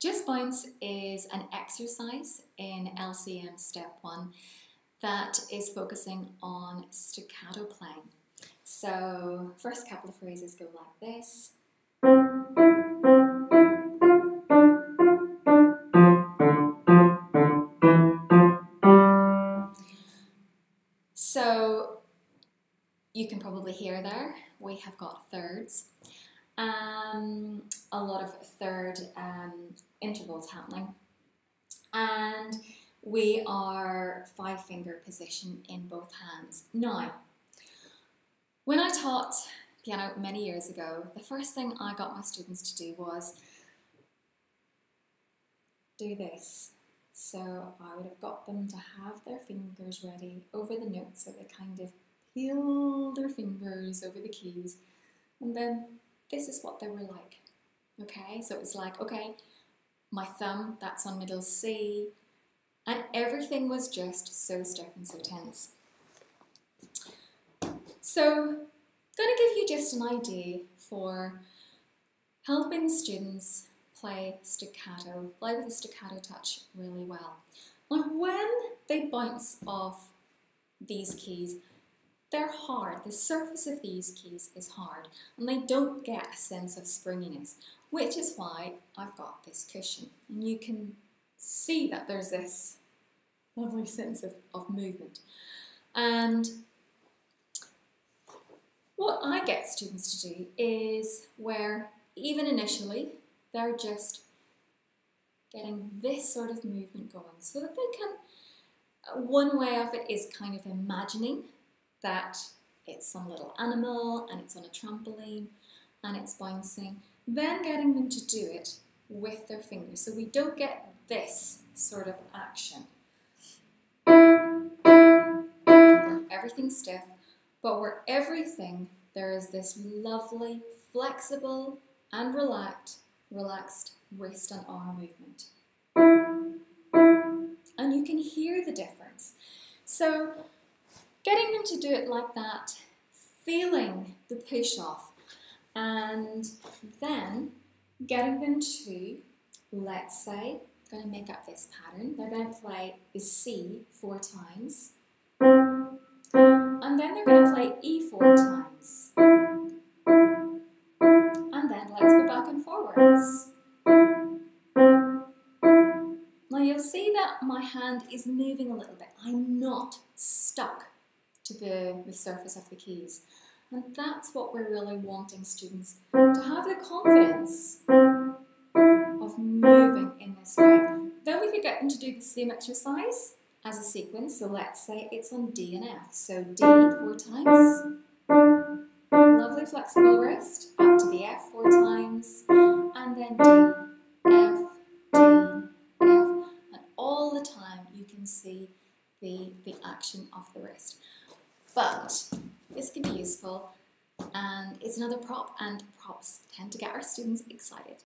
Just Bounce is an exercise in LCM Step 1 that is focusing on staccato playing. So, first couple of phrases go like this. So, you can probably hear there, we have got thirds. Um, a lot of third um, intervals happening. And we are five finger position in both hands. Now, when I taught piano many years ago, the first thing I got my students to do was do this. So I would have got them to have their fingers ready over the notes, so they kind of peel their fingers over the keys, and then this is what they were like. Okay, so it's like, okay, my thumb, that's on middle C, and everything was just so stiff and so tense. So, going to give you just an idea for helping students play staccato, play with a staccato touch really well. Now, when they bounce off these keys, they're hard. The surface of these keys is hard and they don't get a sense of springiness, which is why I've got this cushion. And you can see that there's this lovely sense of, of movement. And what I get students to do is where even initially they're just getting this sort of movement going so that they can, uh, one way of it is kind of imagining that it's some little animal and it's on a trampoline and it's bouncing, then getting them to do it with their fingers. So we don't get this sort of action. Everything's stiff, but where everything, there is this lovely, flexible and relaxed, relaxed wrist and arm movement. And you can hear the difference. So getting them to do it like that, feeling the push off, and then getting them to, let's say, going to make up this pattern. They're going to play the C four times, and then they're going to play E four times, and then let's go back and forwards. Now you'll see that my hand is moving a little bit. I'm not stuck to the, the surface of the keys. And that's what we're really wanting students to have the confidence of moving in this way. Then we could get them to do the same exercise as a sequence. So let's say it's on D and F. So D four times. Lovely flexible wrist. Up to the F four times. And then D, F, D, F. And all the time you can see the, the action of the wrist. But this can be useful and it's another prop and props tend to get our students excited.